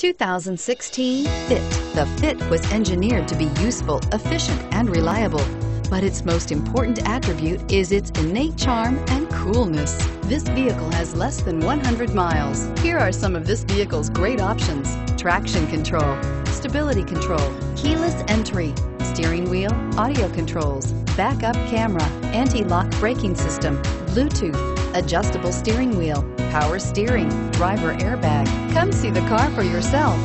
2016 Fit. The Fit was engineered to be useful, efficient, and reliable. But its most important attribute is its innate charm and coolness. This vehicle has less than 100 miles. Here are some of this vehicle's great options. Traction control, stability control, keyless entry, steering wheel, audio controls, backup camera, anti-lock braking system, Bluetooth, adjustable steering wheel, power steering, driver airbag. Come see the car for yourself.